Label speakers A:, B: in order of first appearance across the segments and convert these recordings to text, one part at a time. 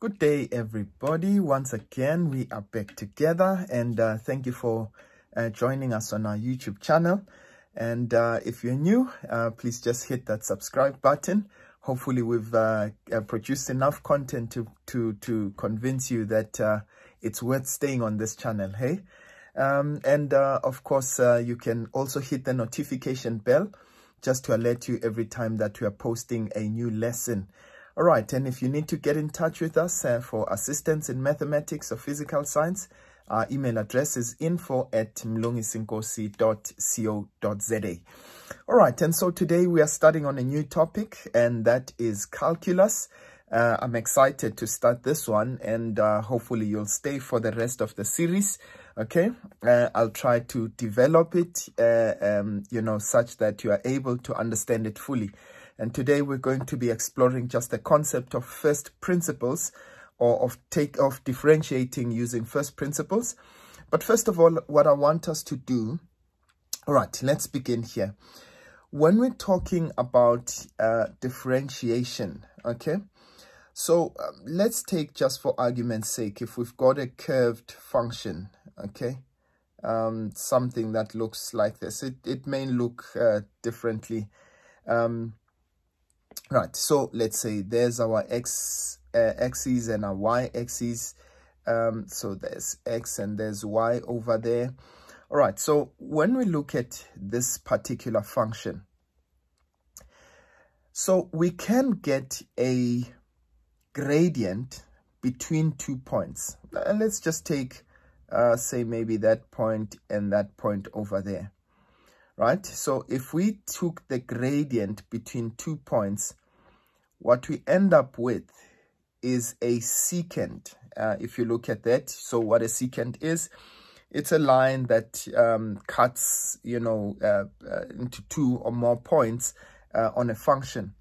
A: Good day, everybody. Once again, we are back together and uh, thank you for uh, joining us on our YouTube channel. And uh, if you're new, uh, please just hit that subscribe button. Hopefully, we've uh, uh, produced enough content to, to, to convince you that it's worth staying on this channel, hey? Um, and of course, you can also hit the notification bell just to alert you every time that we are posting a new lesson. All right, and if you need to get in touch with us uh, for assistance in mathematics or physical science, our email address is info at mlungisinkosi.co.za. All right, and so today we are starting on a new topic, and that is calculus. Uh, I'm excited to start this one, and uh, hopefully you'll stay for the rest of the series. Okay, uh, I'll try to develop it, uh, um, you know, such that you are able to understand it fully. And today we're going to be exploring just the concept of first principles or of take of differentiating using first principles. But first of all, what I want us to do, all right, let's begin here. When we're talking about uh, differentiation, okay, so um, let's take just for argument's sake, if we've got a curved function, okay, um, something that looks like this. It, it may look uh, differently. Um, right so let's say there's our x uh, axis and our y axis um so there's x and there's y over there all right so when we look at this particular function so we can get a gradient between two points and let's just take uh, say maybe that point and that point over there right? So if we took the gradient between two points, what we end up with is a secant. Uh, if you look at that, so what a secant is, it's a line that um, cuts, you know, uh, uh, into two or more points uh, on a function.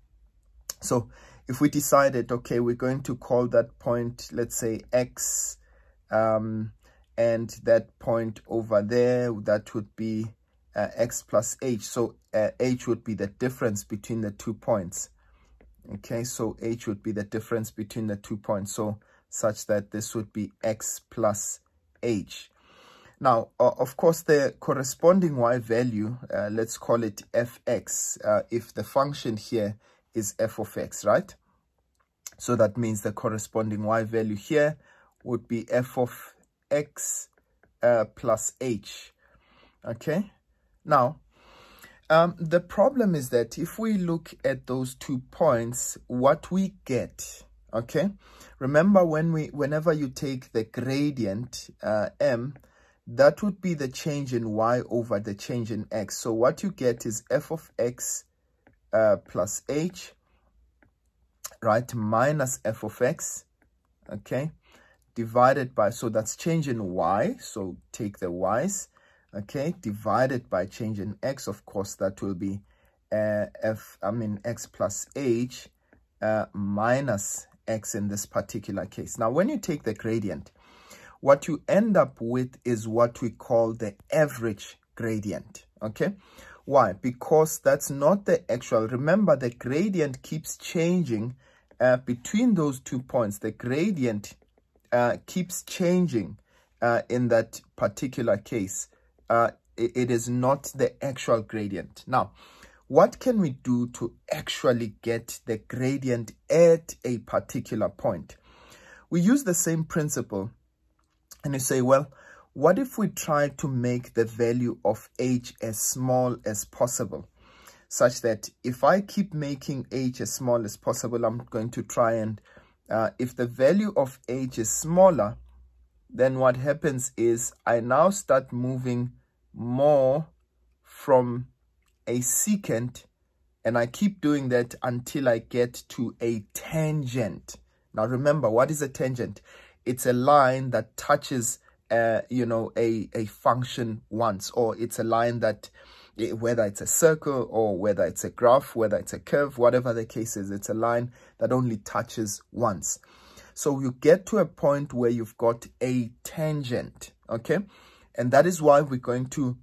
A: So if we decided, okay, we're going to call that point, let's say x, um, and that point over there, that would be uh, x plus h. So uh, h would be the difference between the two points. Okay, so h would be the difference between the two points. So such that this would be x plus h. Now, uh, of course, the corresponding y value, uh, let's call it fx, uh, if the function here is f of x, right? So that means the corresponding y value here would be f of x uh, plus h, okay? Now, um, the problem is that if we look at those two points, what we get, okay? Remember when we, whenever you take the gradient, uh, m, that would be the change in y over the change in x. So what you get is f of x uh, plus h, right, minus f of x, okay, divided by, so that's change in y, so take the y's, okay divided by change in x of course that will be uh, f i mean x plus h uh, minus x in this particular case. Now when you take the gradient what you end up with is what we call the average gradient okay? Why? Because that's not the actual remember the gradient keeps changing uh, between those two points. The gradient uh, keeps changing uh, in that particular case uh, it is not the actual gradient. Now, what can we do to actually get the gradient at a particular point? We use the same principle and you say, well, what if we try to make the value of h as small as possible? Such that if I keep making h as small as possible, I'm going to try and, uh, if the value of h is smaller, then what happens is I now start moving more from a secant and I keep doing that until I get to a tangent. Now remember, what is a tangent? It's a line that touches, uh, you know, a, a function once, or it's a line that, eh, whether it's a circle or whether it's a graph, whether it's a curve, whatever the case is, it's a line that only touches once. So you get to a point where you've got a tangent, okay? And that is why we're going to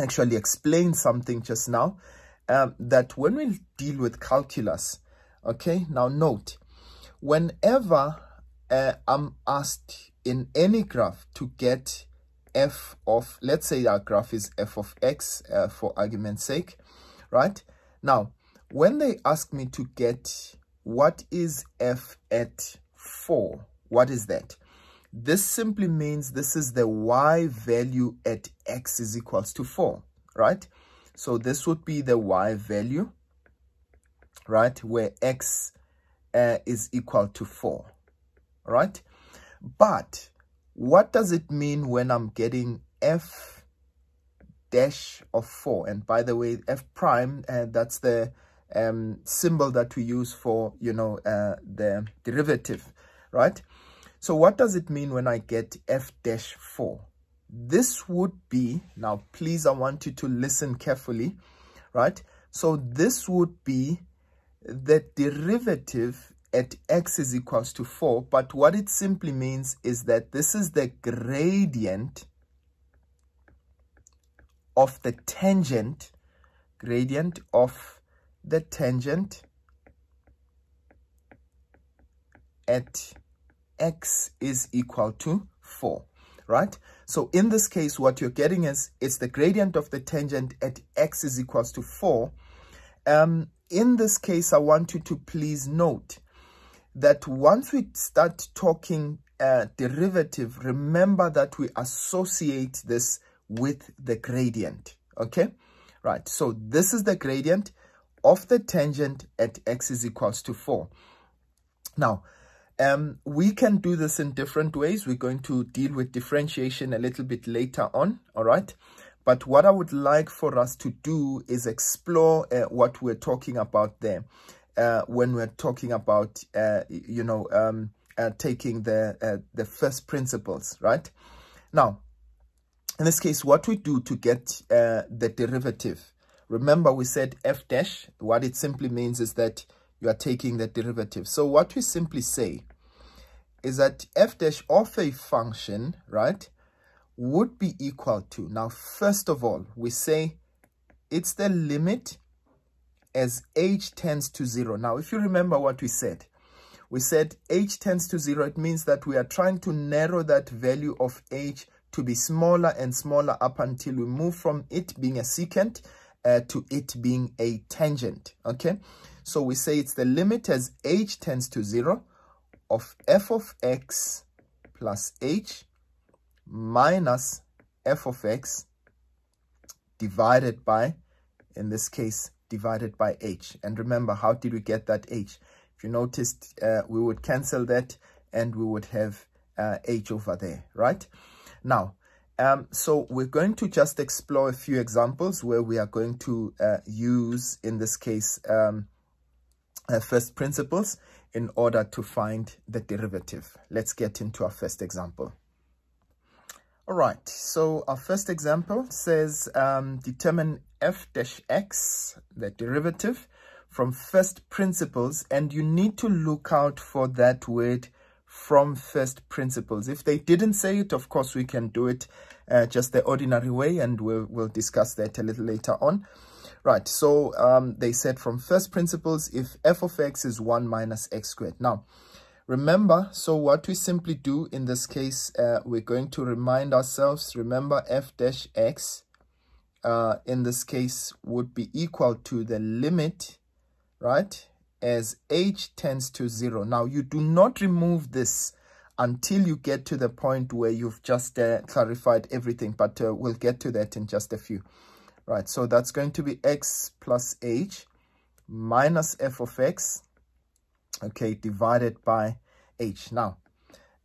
A: actually explain something just now um, that when we deal with calculus, okay, now note, whenever uh, I'm asked in any graph to get f of, let's say our graph is f of x uh, for argument's sake, right? Now, when they ask me to get what is f at 4, what is that? This simply means this is the y value at x is equals to 4, right? So this would be the y value, right, where x uh, is equal to 4, right? But what does it mean when I'm getting f dash of 4? And by the way, f prime, uh, that's the um, symbol that we use for, you know, uh, the derivative, right? So what does it mean when I get f dash 4? This would be, now please I want you to listen carefully, right? So this would be the derivative at x is equals to 4, but what it simply means is that this is the gradient of the tangent, gradient of the tangent at x is equal to 4, right? So in this case, what you're getting is it's the gradient of the tangent at x is equals to 4. Um, in this case, I want you to please note that once we start talking uh, derivative, remember that we associate this with the gradient, okay? Right, so this is the gradient of the tangent at x is equals to 4. Now, um, we can do this in different ways. We're going to deal with differentiation a little bit later on, all right? But what I would like for us to do is explore uh, what we're talking about there uh, when we're talking about, uh, you know, um, uh, taking the, uh, the first principles, right? Now, in this case, what we do to get uh, the derivative, remember we said f dash, what it simply means is that you are taking the derivative. So what we simply say is that f dash of a function, right, would be equal to, now first of all, we say it's the limit as h tends to 0. Now, if you remember what we said, we said h tends to 0. It means that we are trying to narrow that value of h to be smaller and smaller up until we move from it being a secant uh, to it being a tangent. Okay, so we say it's the limit as h tends to 0 of f of x plus h minus f of x divided by, in this case, divided by h. And remember, how did we get that h? If you noticed, uh, we would cancel that and we would have uh, h over there, right? Now, um, so we're going to just explore a few examples where we are going to uh, use, in this case, um, uh, first principles in order to find the derivative. Let's get into our first example. All right, so our first example says um, determine f dash x, the derivative, from first principles, and you need to look out for that word from first principles. If they didn't say it, of course, we can do it uh, just the ordinary way, and we'll, we'll discuss that a little later on. Right, so um, they said from first principles, if f of x is 1 minus x squared. Now, Remember, so what we simply do in this case, uh, we're going to remind ourselves, remember f dash x uh, in this case would be equal to the limit, right, as h tends to 0. Now, you do not remove this until you get to the point where you've just uh, clarified everything, but uh, we'll get to that in just a few. Right, so that's going to be x plus h minus f of x okay, divided by h. Now,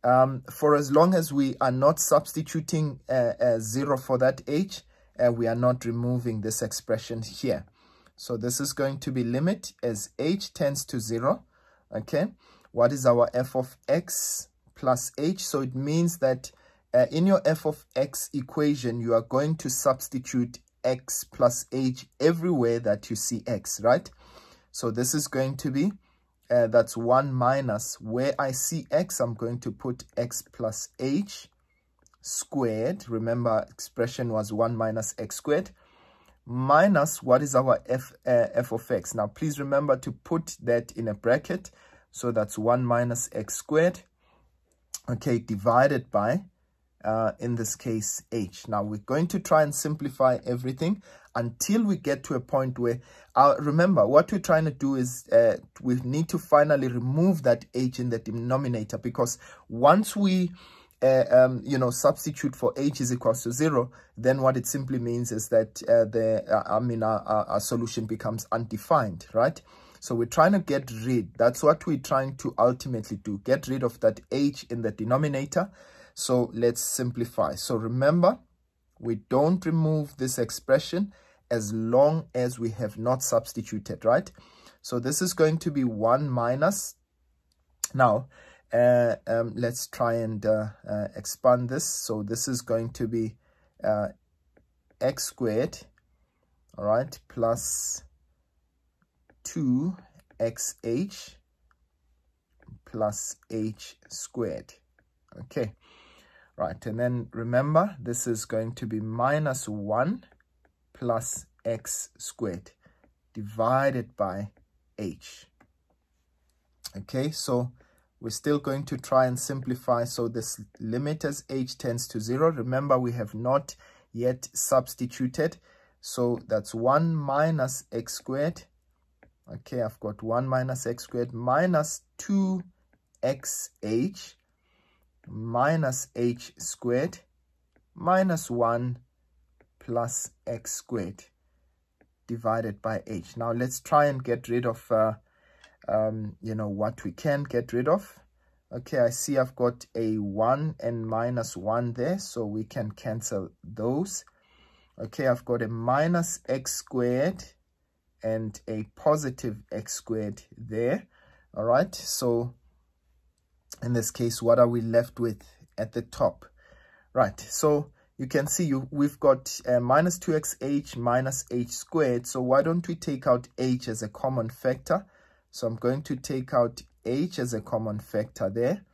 A: um, for as long as we are not substituting uh, 0 for that h, uh, we are not removing this expression here. So this is going to be limit as h tends to 0. Okay, what is our f of x plus h? So it means that uh, in your f of x equation, you are going to substitute x plus h everywhere that you see x, right? So this is going to be uh, that's 1 minus, where I see x, I'm going to put x plus h squared. Remember, expression was 1 minus x squared. Minus, what is our f, uh, f of x? Now, please remember to put that in a bracket. So that's 1 minus x squared okay, divided by, uh, in this case, h. Now, we're going to try and simplify everything until we get to a point where, uh, remember, what we're trying to do is uh, we need to finally remove that h in the denominator because once we uh, um, you know, substitute for h is equals to zero, then what it simply means is that uh, the, uh, I mean, our, our, solution becomes undefined, right? So we're trying to get rid, that's what we're trying to ultimately do, get rid of that h in the denominator. So let's simplify. So remember, we don't remove this expression as long as we have not substituted, right? So this is going to be 1 minus. Now, uh, um, let's try and uh, uh, expand this. So this is going to be uh, x squared, all right, plus 2xh plus h squared. Okay, right, and then remember this is going to be minus 1 plus x squared divided by h. Okay, so we're still going to try and simplify. So this limit as h tends to 0. Remember, we have not yet substituted. So that's 1 minus x squared. Okay, I've got 1 minus x squared minus 2xh minus h squared minus 1 plus x squared divided by h. Now let's try and get rid of uh, um, you know, what we can get rid of. Okay, I see I've got a 1 and minus 1 there, so we can cancel those. Okay, I've got a minus x squared and a positive x squared there. All right, so in this case, what are we left with at the top? Right, so you can see you we've got uh, minus 2xh minus h squared. So why don't we take out h as a common factor? So I'm going to take out h as a common factor there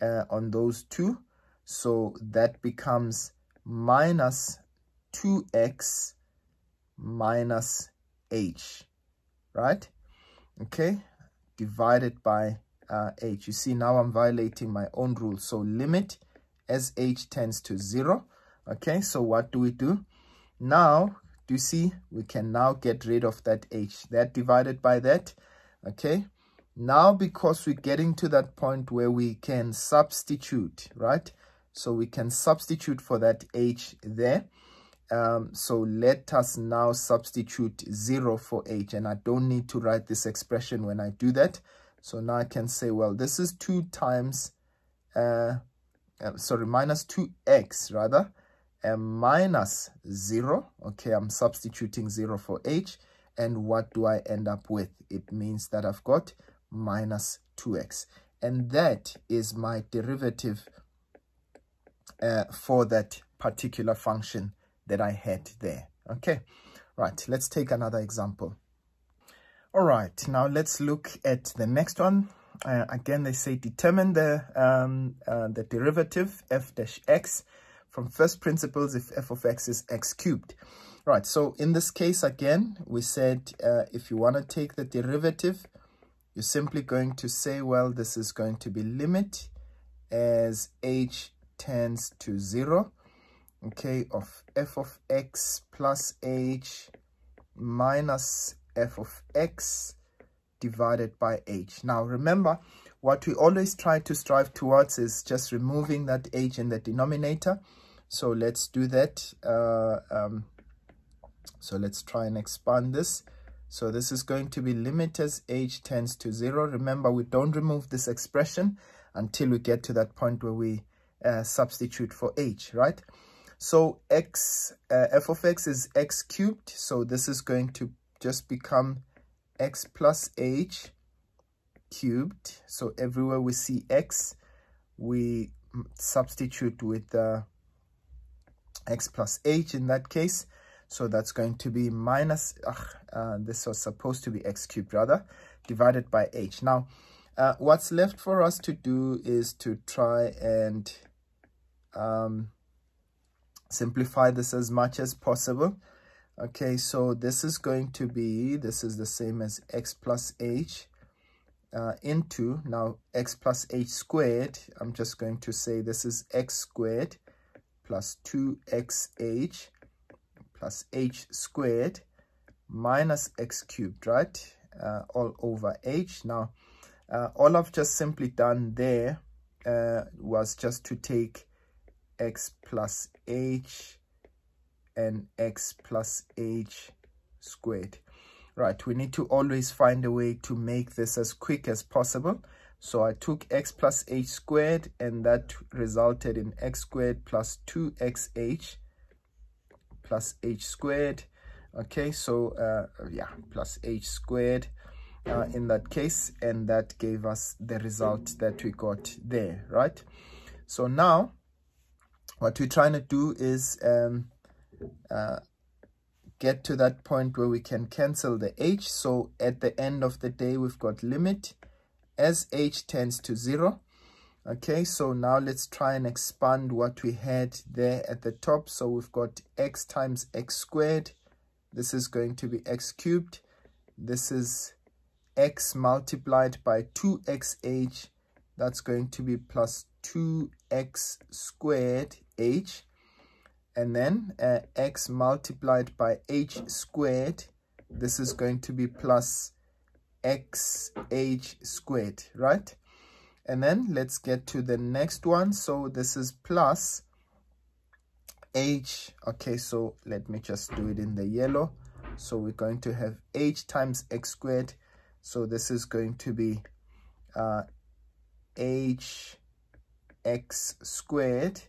A: uh, on those two. So that becomes minus 2x minus h, right? Okay, divided by uh, h. You see, now I'm violating my own rule. So limit as h tends to 0. Okay, so what do we do? Now, do you see, we can now get rid of that h. That divided by that okay now because we're getting to that point where we can substitute right so we can substitute for that h there um, so let us now substitute 0 for h and I don't need to write this expression when I do that so now I can say well this is 2 times uh, uh, sorry minus 2x rather and minus 0 okay I'm substituting 0 for h and what do I end up with? It means that I've got minus 2x. And that is my derivative uh, for that particular function that I had there. Okay, right, let's take another example. All right, now let's look at the next one. Uh, again, they say determine the, um, uh, the derivative f dash x from first principles if f of x is x cubed. Right, so in this case, again, we said uh, if you want to take the derivative, you're simply going to say, well, this is going to be limit as h tends to 0, okay, of f of x plus h minus f of x divided by h. Now, remember, what we always try to strive towards is just removing that h in the denominator. So let's do that. Uh, um, so let's try and expand this. So this is going to be limit as h tends to 0. Remember, we don't remove this expression until we get to that point where we uh, substitute for h, right? So x uh, f of x is x cubed. So this is going to just become x plus h cubed. So everywhere we see x, we substitute with uh, x plus h in that case. So that's going to be minus, uh, this was supposed to be x cubed rather, divided by h. Now, uh, what's left for us to do is to try and um, simplify this as much as possible. Okay, so this is going to be, this is the same as x plus h uh, into now x plus h squared i'm just going to say this is x squared plus 2xh plus h squared minus x cubed right? Uh, all over h. Now uh, all i've just simply done there uh, was just to take x plus h and x plus h squared. Right we need to always find a way to make this as quick as possible. So i took x plus h squared and that resulted in x squared plus 2xh plus h squared. Okay so uh, yeah plus h squared uh, in that case and that gave us the result that we got there right? So now what we're trying to do is um, uh, get to that point where we can cancel the h. So at the end of the day we've got limit as h tends to zero. Okay so now let's try and expand what we had there at the top. So we've got x times x squared. This is going to be x cubed. This is x multiplied by 2xh that's going to be plus 2x squared h and then uh, x multiplied by h squared this is going to be plus xh squared right? And then let's get to the next one. So this is plus h. Okay so let me just do it in the yellow. So we're going to have h times x squared. So this is going to be uh, h x squared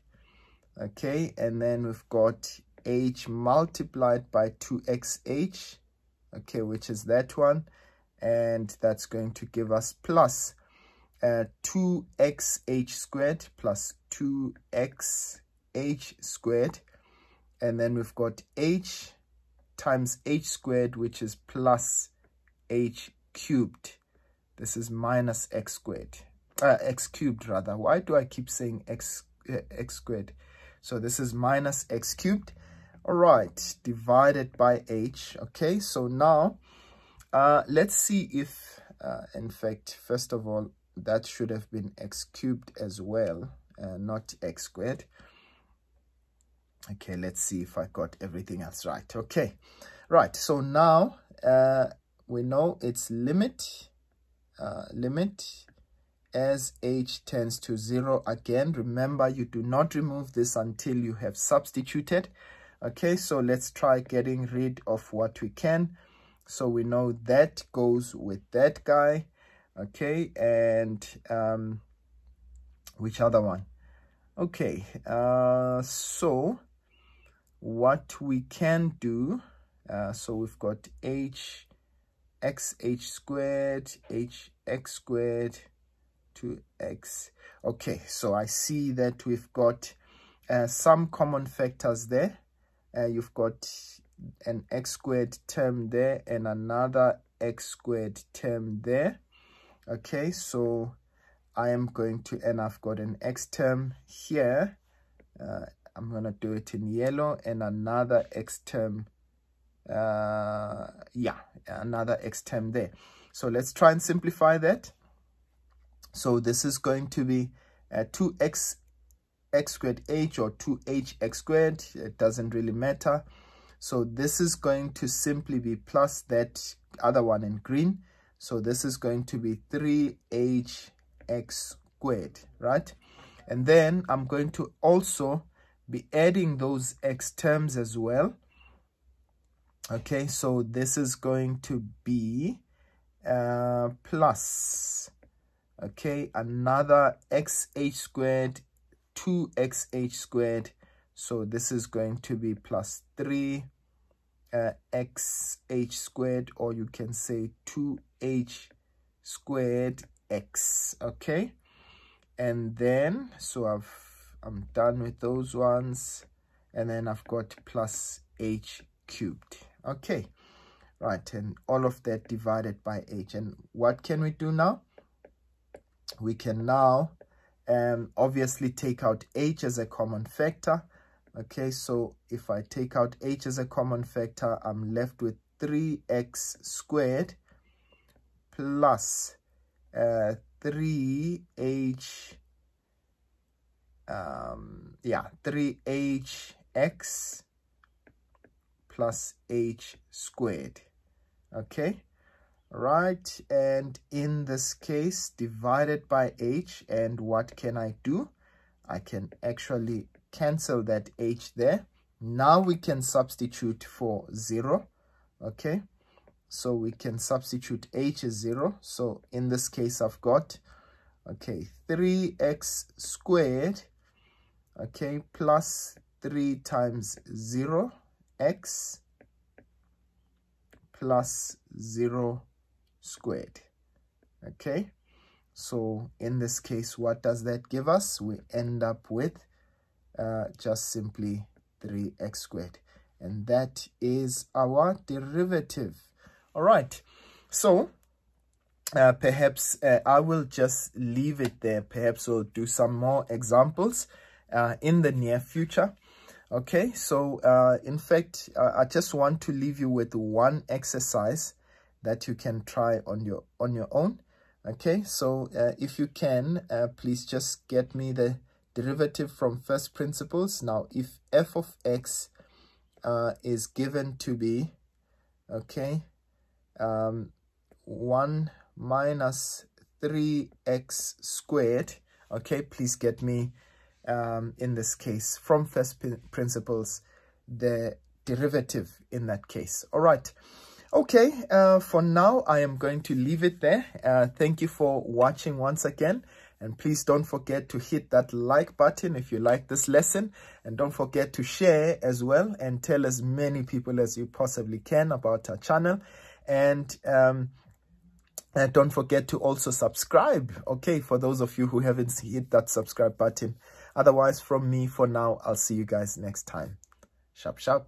A: okay and then we've got h multiplied by 2xh okay which is that one and that's going to give us plus uh, 2xh squared plus 2x h squared and then we've got h times h squared which is plus h cubed. This is minus x squared uh, x cubed rather. Why do i keep saying x uh, x squared so this is minus x cubed. All right divided by h. Okay so now uh let's see if uh, in fact first of all that should have been x cubed as well uh, not x squared. Okay let's see if i got everything else right. Okay right so now uh we know its limit uh limit as h tends to zero again. Remember you do not remove this until you have substituted. Okay so let's try getting rid of what we can. So we know that goes with that guy. Okay and um which other one? Okay uh so what we can do uh, so we've got h x h squared h x squared to x okay so i see that we've got uh, some common factors there uh, you've got an x squared term there and another x squared term there okay so i am going to and i've got an x term here uh, I'm going to do it in yellow and another x term. Uh, yeah, another x term there. So let's try and simplify that. So this is going to be uh, 2x x squared h or 2h x squared. It doesn't really matter. So this is going to simply be plus that other one in green. So this is going to be 3h x squared, right? And then I'm going to also be adding those x terms as well okay so this is going to be uh, plus okay? Another xh squared 2xh squared. So this is going to be plus 3 uh, xh squared or you can say 2h squared x okay? And then so I've I'm done with those ones. And then I've got plus h cubed okay? Right and all of that divided by h. And what can we do now we can now um, obviously take out h as a common factor. Okay so if I take out h as a common factor I'm left with 3x squared plus uh, 3h um, yeah 3hx plus h squared. Okay right and in this case divided by h and what can i do? I can actually cancel that h there. Now we can substitute for zero okay? So we can substitute h is zero. So in this case i've got okay 3x squared okay plus 3 times 0 x plus 0 squared. Okay? So in this case what does that give us? We end up with uh, just simply 3x squared. And that is our derivative. All right so uh, perhaps uh, I will just leave it there. Perhaps we'll do some more examples uh, in the near future. Okay? So uh, in fact I just want to leave you with one exercise that you can try on your on your own. Okay so uh, if you can uh, please just get me the derivative from first principles. Now if f of x uh, is given to be okay um, 1 minus 3x squared okay please get me um, in this case from first principles the derivative in that case. All right okay uh, for now i am going to leave it there. Uh, thank you for watching once again. And please don't forget to hit that like button if you like this lesson. And don't forget to share as well and tell as many people as you possibly can about our channel. And um, uh, don't forget to also subscribe okay for those of you who haven't hit that subscribe button. Otherwise from me for now i'll see you guys next time. Sharp sharp